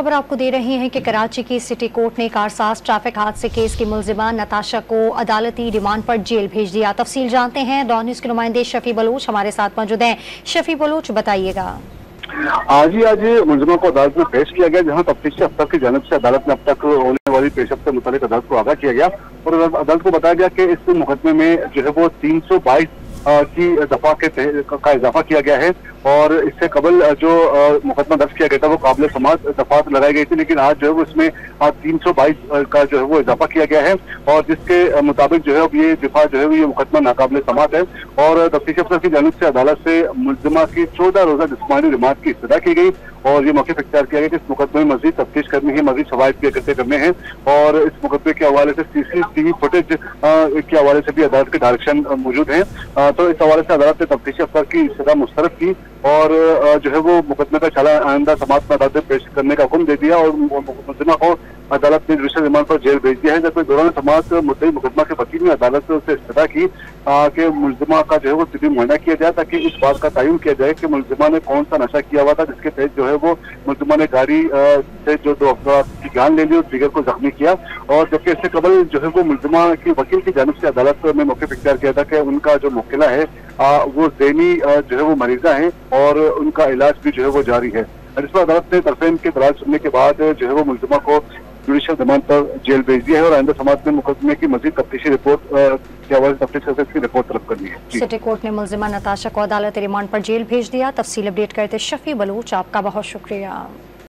खबर आपको दे रहे हैं कि कराची की सिटी कोर्ट ने कारसाज ट्रैफ़िक हादसे केस की मुलजिमा नताशा को अदालती रिमांड पर जेल भेज दिया। तफसील जानते हैं डॉन न्यूज़ के नुमाइंदे शफी बलोच हमारे साथ मौजूद हैं। शफी बलोच, बताइएगा। आज ही, आज मुलजिमा को अदालत में पेश किया गया, जहाँ तफ्तीशी अफसर की जानब से अदालत में अब तक होने वाली पेशअप से मुतालिक अदालत को आगाह किया गया। और अदालत को बताया गया कि इस मुकदमे में जो है वो तीन सौ बाईस की दफ़ा के का इजाफा किया गया है और इससे कबल जो मुकदमा दर्ज किया गया था, वो काबिल समाज दफात लगाई गई थी, लेकिन आज जो है वो इसमें तीन सौ बाईस का जो है वो इजाफा किया गया है और जिसके मुताबिक जो है अब ये दिफा जो है वो, ये मुकदमा नाकाबिल समात है और तफ्तीश अफसर की जानब से अदालत से मुलजमा की चौदह रोजा जिसमानी रिमांड की इस्तः की गई और ये मौके पर इख्तियार किया गया कि इस मुकदमे में मजीद तफ्तीश करनी है मजीद शवायद भी इकट्ठे करने हैं और इस मुकदमे के हवाले से सीसीटीवी फुटेज के हवाले से भी अदालत के डायरेक्शन मौजूद है। तो इस हवाले से अदालत ने तफ्तीशी अफसर की इस्तः मुस्तरद की और जो है वो मुकदमे का चाला आइंदा समाज में अदालत पेश करने का हुक्म दे दिया और मुलजिमा को अदालत ने जुडिशल रिमांड पर जेल भेज दिया है। जबकि दौरान समाज मुद्दई मुकदमा के वकील ने अदालत से इस्तः की कि मुलजिमा का जो है वो तिबी मुआयना किया जाए ताकि इस बात का तयन किया जाए कि मुलजिमा ने कौन सा नशा किया हुआ था जिसके तहत जो है वो मुलजिमा ने गाड़ी से जो दो अफराद की जान ले ली और दिगर को जख्मी किया। और जबकि इससे कबल जो है वो मुलजिमा की वकील की जानब से अदालत में मौके पर इख्तियार किया था कि उनका जो मुखिला है वो जैनी जो है वो मरीजा है और उनका इलाज भी जो है वो जारी है। इस पर अदालत ने तरफेन के दराज सुनने के बाद जो है वो मुलजमा को जुडिशल रिमांड पर जेल भेज दिया है और आइंदा समाज में मुकदमे की मजीद तफ्तीशी रिपोर्ट के हवाले से तफ्तीश इसकी रिपोर्ट तलब करनी है। सिटी कोर्ट ने मुलजिमा नताशा को अदालत रिमांड पर जेल भेज दिया। तफसील अपडेट करते शफी बलूच। आपका बहुत शुक्रिया।